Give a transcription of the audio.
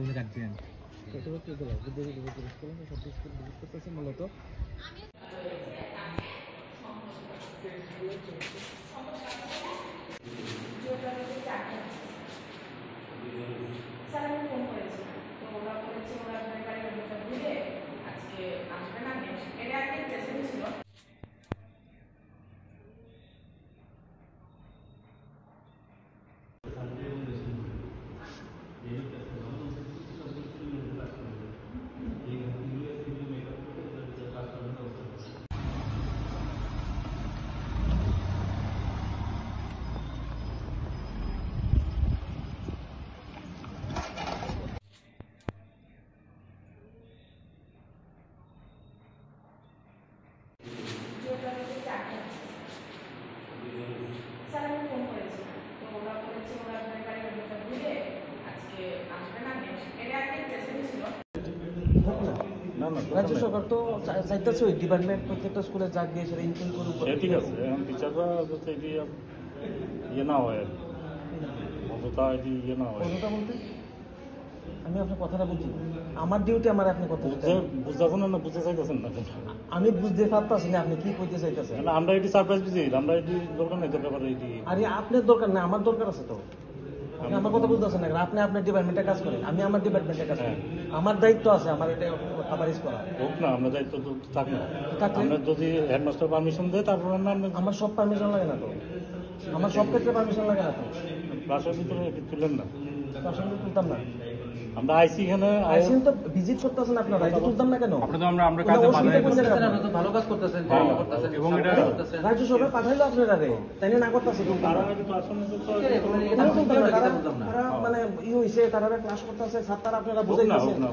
তুমি গার্জিয়ান মূলত। রাজ্য সরকার তো চা- চাইতেছে ওই ডিপার্টমেন্ট প্রত্যেকটা স্কুলে যাক দিয়ে সেটা ইনক্লুড করে ঠিক আছে। এখন টিচাররা যাতে এটি ইয়ে না হয়। অযথা এটি ইয়ে না হয়। কথাটা বলতে? আমি আপনার কথাটা বুঝি আমার ডিউটি আমার আপনি কথা বুঝতেছেন না বুঝতে চাইতেছেন না আমি বুঝতে পারতাছি না আপনি কি কইতে চাইতেছেন? না, আমরা এটি সারপ্রাইজ দিচ্ছি আমরা এটি দরকার নেই ব্যাপারে এটি আরে আপনার দরকার না আমার দরকার আছে তো। আমার কথা বুঝতেছেন না আপনি আপনার ডিপার্টমেন্টে কাজ করেন আমি আমার ডিপার্টমেন্টে কাজ করি। আমার দায়িত্ব আছে আমার এটা হোক না আমরা দায়িত্ব তো থাকি না। আমরা যদি হেডমাস্টার পারমিশন দেয় তারপরে না আমার সব পারমিশন লাগে না তো। আমার সব ক্ষেত্রে পারমিশন লাগে না তো। ক্লাসের ভিতরে তুলেন না? তার সঙ্গে তুলতাম না। আমরা আইসি এখানে আইসিন তো ভিজিট করতেছেন আপনারা এটা তুলতাম না কেন? আপনাদের আমরা আমরা কাজে বাধা কোন জায়গায় দিচ্ছি। ভালো কাজ করতেছেন। ভালো করতেছেন এবং এটা রাজ্য সরকার পাঠাইলো আপনারা রে? তাই না করতেছে তারা এটি ক্লাসের তো- এটা বুঝলাম না, এটা বুঝলাম না। তারা মানে ই হইছে তারা ক্লাস করতেছে স্যার তারা আপনারা হোক না